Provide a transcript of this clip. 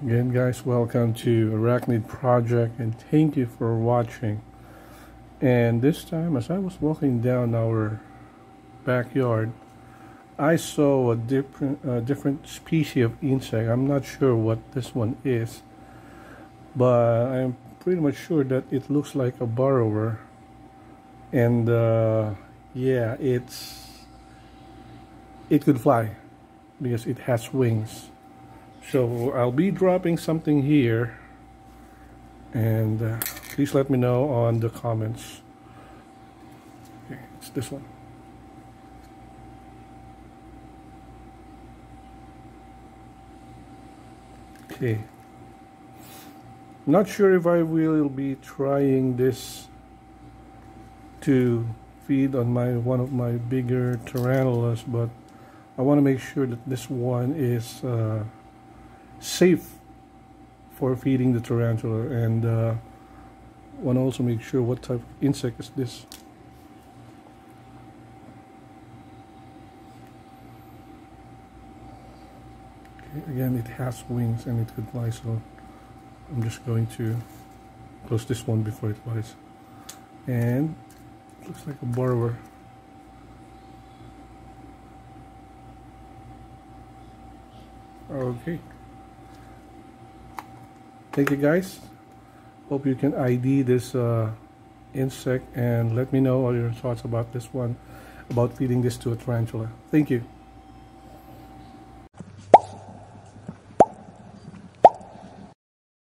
Again guys, welcome to Araknid Project and thank you for watching. And this time as I was walking down our backyard, I saw a different uh, different species of insect. I'm not sure what this one is, but I'm pretty much sure that it looks like a borrower. And uh, yeah, it's it could fly because it has wings so I'll be dropping something here and uh, please let me know on the comments. Okay, it's this one. Okay. Not sure if I will be trying this to feed on my one of my bigger tarantulas but I want to make sure that this one is uh, safe for feeding the tarantula and uh, want to also make sure what type of insect is this. Okay, again it has wings and it could fly so I'm just going to close this one before it flies. And looks like a burrower okay thank you guys. Hope you can ID this uh, insect and let me know all your thoughts about this one about feeding this to a tarantula. Thank you